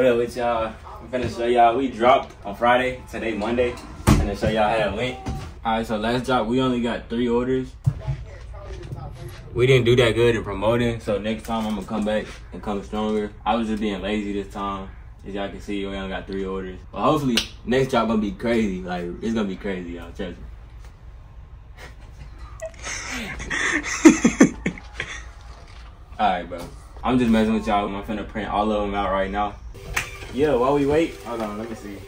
What up with y'all? I'm finna show y'all. We dropped on Friday. Today Monday. I'm finna show y'all how it went. Alright, so last drop we only got three orders. We didn't do that good in promoting, so next time I'm gonna come back and come stronger. I was just being lazy this time. As y'all can see, we only got three orders. But hopefully, next drop gonna be crazy. Like, it's gonna be crazy, y'all. Trust me. Alright, bro. I'm just messing with y'all. I'm finna print all of them out right now. Yeah, while we wait, hold on, let me see.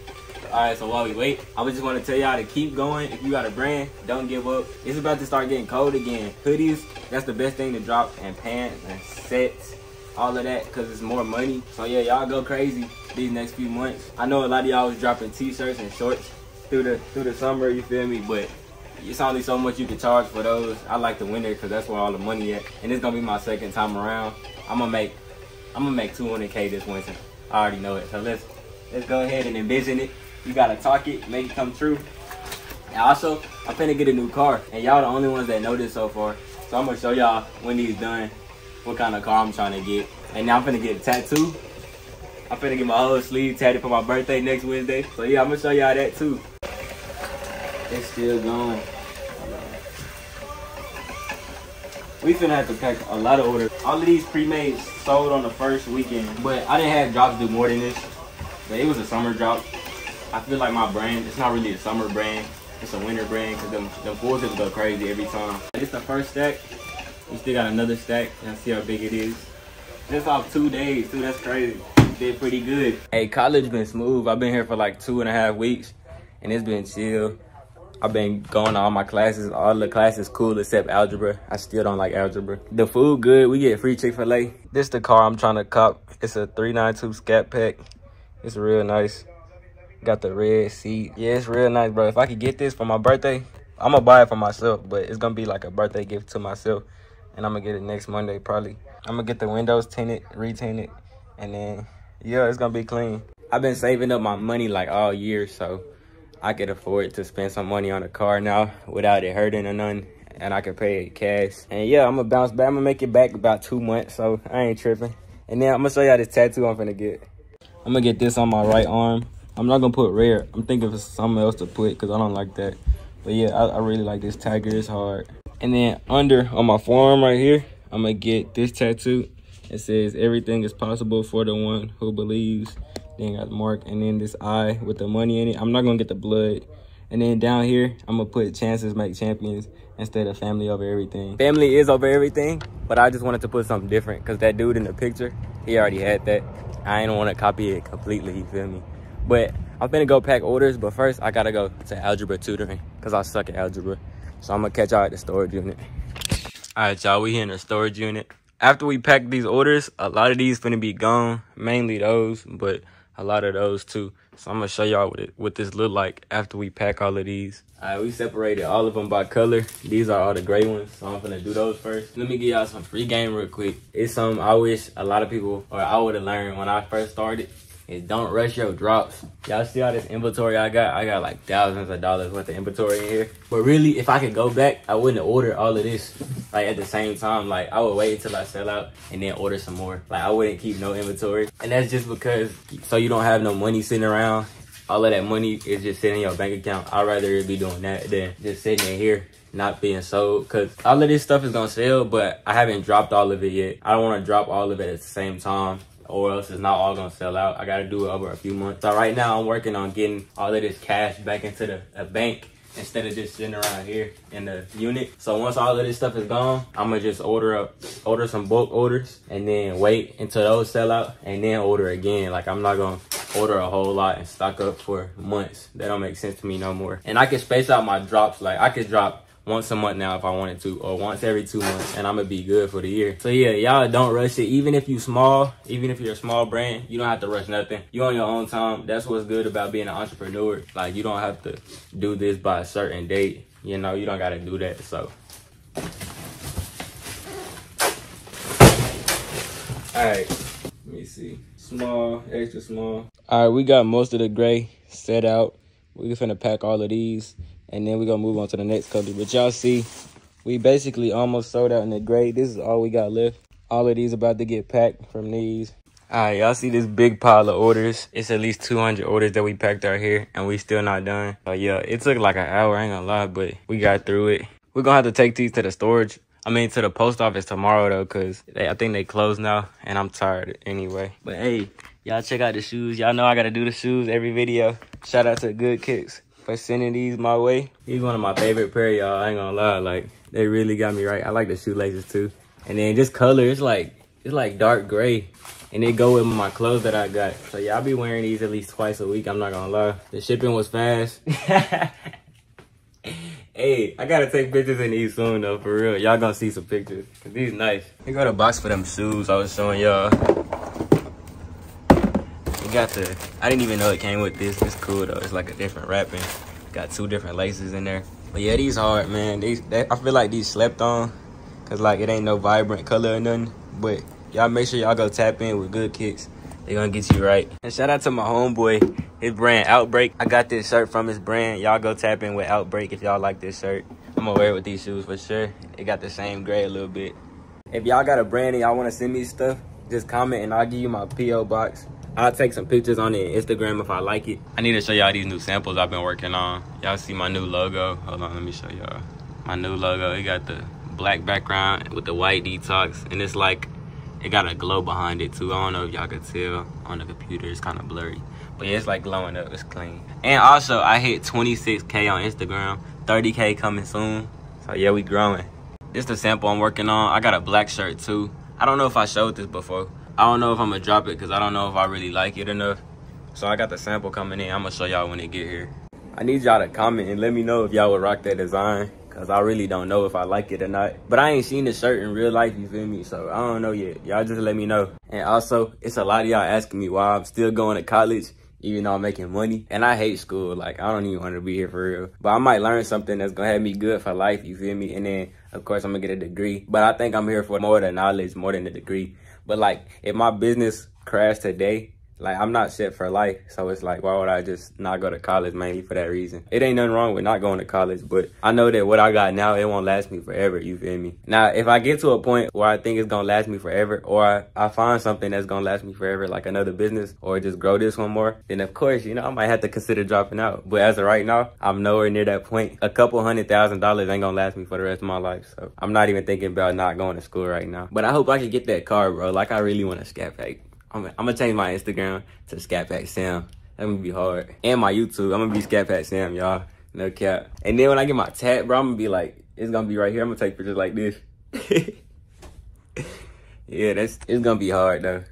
Alright, so while we wait, I just want to tell y'all to keep going. If you got a brand, don't give up. It's about to start getting cold again. Hoodies, that's the best thing to drop, and pants and sets, all of that, because it's more money. So yeah, y'all go crazy these next few months. I know a lot of y'all was dropping t-shirts and shorts through the through the summer, you feel me? But it's only so much you can charge for those. I like the winter because that's where all the money at. And it's gonna be my second time around. I'm gonna make I'm gonna make 200k this winter. I already know it. So let's let's go ahead and envision it. You gotta talk it, make it come true. And also, I'm finna get a new car, and y'all the only ones that know this so far. So I'm gonna show y'all when these done, what kind of car I'm trying to get. And now I'm finna get a tattoo. I'm finna get my whole sleeve tatted for my birthday next Wednesday. So yeah, I'm gonna show y'all that too. It's still going. We finna have to pack a lot of orders. All of these pre-made sold on the first weekend, but I didn't have drops do more than this. But it was a summer drop. I feel like my brand, it's not really a summer brand. It's a winter brand because them, them fools just go crazy every time. It's the first stack. We still got another stack. Y'all see how big it is. Just off two days, too. That's crazy. Did pretty good. Hey, college been smooth. I've been here for like two and a half weeks, and it's been chill. I've been going to all my classes. All the classes cool except algebra. I still don't like algebra. The food good. We get free Chick-fil-A. This the car I'm trying to cop. It's a 392 Scat Pack. It's real nice. Got the red seat. Yeah, it's real nice, bro. If I could get this for my birthday, I'm gonna buy it for myself, but it's gonna be like a birthday gift to myself. And I'm gonna get it next Monday, probably. I'm gonna get the windows tinted, re-tinted, and then, yeah, it's gonna be clean. I've been saving up my money like all year, so I could afford to spend some money on a car now without it hurting or nothing. And I can pay it cash. And yeah, I'm gonna bounce back. I'm gonna make it back about two months, so I ain't tripping. And then I'm gonna show y'all this tattoo I'm gonna get. I'm gonna get this on my right arm. I'm not gonna put rare. I'm thinking of something else to put because I don't like that. But yeah, I, I really like this tiger. It's hard. And then under on my forearm right here, I'm gonna get this tattoo. It says everything is possible for the one who believes. Then got the mark and then this eye with the money in it. I'm not gonna get the blood. And then down here, I'm gonna put chances make champions instead of family over everything. Family is over everything, but I just wanted to put something different because that dude in the picture, he already had that. I ain't want to copy it completely, you feel me? But I'm gonna go pack orders, but first I gotta go to algebra tutoring because I suck at algebra. So I'm gonna catch y'all at the storage unit. All right, y'all, we here in the storage unit. After we pack these orders, a lot of these gonna be gone, mainly those, but a lot of those too. So I'm gonna show y'all what, it, what this look like after we pack all of these. All right, we separated all of them by color. These are all the gray ones, so I'm gonna do those first. Let me give y'all some free game real quick. It's something I wish a lot of people, or I would have learned when I first started is don't rush your drops. Y'all see all this inventory I got? I got like thousands of dollars worth of inventory in here. But really, if I could go back, I wouldn't order all of this like at the same time. Like I would wait until I sell out and then order some more. Like I wouldn't keep no inventory. And that's just because so you don't have no money sitting around. All of that money is just sitting in your bank account. I'd rather be doing that than just sitting in here not being sold because all of this stuff is gonna sell but i haven't dropped all of it yet i don't want to drop all of it at the same time or else it's not all gonna sell out. I gotta do it over a few months. So right now I'm working on getting all of this cash back into the bank instead of just sitting around here in the unit. So once all of this stuff is gone, I'm gonna just order up, order some bulk orders and then wait until those sell out and then order again. Like I'm not gonna order a whole lot and stock up for months. That don't make sense to me no more. And I can space out my drops. Like I could drop once a month now if I wanted to, or once every two months, and I'm gonna be good for the year. So yeah, y'all don't rush it. Even if you small, even if you're a small brand, you don't have to rush nothing. You on your own time. That's what's good about being an entrepreneur. Like you don't have to do this by a certain date. You know, you don't gotta do that. So. All right, let me see. Small, extra small. All right, we got most of the gray set out. We're gonna pack all of these and then we're gonna move on to the next color. But y'all see, we basically almost sold out in the gray. This is all we got left. All of these about to get packed from these. Alright, y'all see this big pile of orders. It's at least 200 orders that we packed out here, and we still not done. So yeah, it took like an hour, I ain't gonna lie, but we got through it. We're gonna have to take these to the storage. I mean, to the post office tomorrow though, cause I think they close now, and I'm tired anyway. But hey, y'all check out the shoes. Y'all know I gotta do the shoes every video. Shout out to Good Kicks for sending these my way. These one of my favorite pair, y'all. I ain't gonna lie, like they really got me right. I like the shoelaces too. And then just color, it's like it's like dark gray and they go with my clothes that I got. So yeah, I'll be wearing these at least twice a week. I'm not gonna lie. The shipping was fast. hey, I gotta take pictures in these soon though, for real. Y'all gonna see some pictures. Cause these nice. We got a box for them shoes I was showing y'all. Got the, I didn't even know it came with this. It's cool though. It's like a different wrapping. Got two different laces in there. But yeah, these hard, man. These, they, I feel like these slept on. Cause like it ain't no vibrant color or nothing. But Y'all make sure y'all go tap in with good kicks. They gonna get you right. And shout out to my homeboy, his brand Outbreak. I got this shirt from his brand. Y'all go tap in with Outbreak if y'all like this shirt. I'm gonna wear it with these shoes for sure. It got the same gray a little bit. If y'all got a brand and y'all wanna send me stuff, just comment and I'll give you my P.O. box. I'll take some pictures on it Instagram if I like it. I need to show y'all these new samples I've been working on. Y'all see my new logo. Hold on, let me show y'all. My new logo, it got the black background with the white detox. And it's like it got a glow behind it too. I don't know if y'all could tell on the computer. It's kind of blurry. But yeah, it's like glowing up. It's clean. And also, I hit 26K on Instagram. 30K coming soon. So yeah, we growing. This the sample I'm working on. I got a black shirt too. I don't know if I showed this before. I don't know if I'm gonna drop it because I don't know if I really like it enough. So I got the sample coming in. I'm gonna show y'all when it get here. I need y'all to comment and let me know if y'all would rock that design. Cause I really don't know if I like it or not. But I ain't seen the shirt in real life, you feel me? So I don't know yet. Y'all just let me know. And also, it's a lot of y'all asking me why I'm still going to college even though I'm making money. And I hate school. Like, I don't even want to be here for real. But I might learn something that's going to have me good for life, you feel me? And then, of course, I'm going to get a degree. But I think I'm here for more than knowledge, more than a degree. But, like, if my business crashed today, like I'm not set for life. So it's like, why would I just not go to college mainly for that reason? It ain't nothing wrong with not going to college, but I know that what I got now, it won't last me forever. You feel me? Now, if I get to a point where I think it's going to last me forever, or I, I find something that's going to last me forever, like another business, or just grow this one more, then of course, you know, I might have to consider dropping out. But as of right now, I'm nowhere near that point. A couple hundred thousand dollars ain't going to last me for the rest of my life. So I'm not even thinking about not going to school right now. But I hope I can get that car, bro. Like I really want a scat pack. I'm, I'm gonna change my Instagram to Scat Pack Sam. That's gonna be hard. And my YouTube, I'm gonna be Scat Pack Sam, y'all. No cap. And then when I get my tat, bro, I'm gonna be like, it's gonna be right here. I'm gonna take pictures like this. yeah, that's it's gonna be hard though.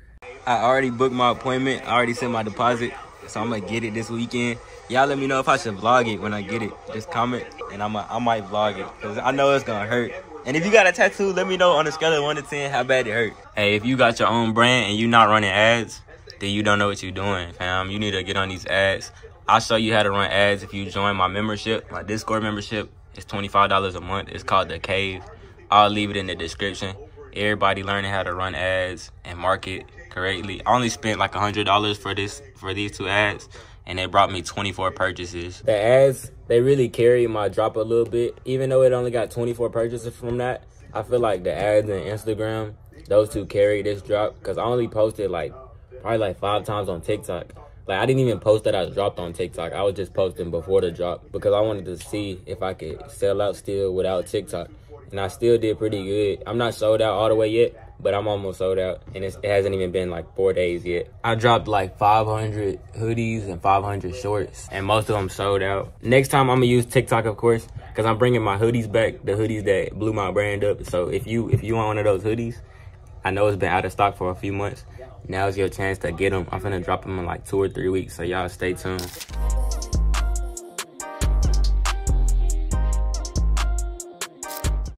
I already booked my appointment. I already sent my deposit. So I'm gonna get it this weekend. Y'all let me know if I should vlog it when I get it. Just comment and I'm a, I might vlog it. Cause I know it's gonna hurt. And if you got a tattoo, let me know on a scale of 1 to 10 how bad it hurt. Hey, if you got your own brand and you not running ads, then you don't know what you're doing, fam. You need to get on these ads. I'll show you how to run ads if you join my membership, my Discord membership. It's $25 a month. It's called The Cave. I'll leave it in the description. Everybody learning how to run ads and market correctly. I only spent like $100 for this for these two ads and it brought me 24 purchases. The ads, they really carry my drop a little bit. Even though it only got 24 purchases from that, I feel like the ads and Instagram, those two carry this drop because I only posted like probably like five times on TikTok. Like I didn't even post that I dropped on TikTok. I was just posting before the drop because I wanted to see if I could sell out still without TikTok. And I still did pretty good. I'm not sold out all the way yet, but I'm almost sold out, and it hasn't even been like four days yet. I dropped like 500 hoodies and 500 shorts, and most of them sold out. Next time I'm gonna use TikTok, of course, because I'm bringing my hoodies back, the hoodies that blew my brand up. So if you if you want one of those hoodies, I know it's been out of stock for a few months. Now's your chance to get them. I'm gonna drop them in like two or three weeks, so y'all stay tuned.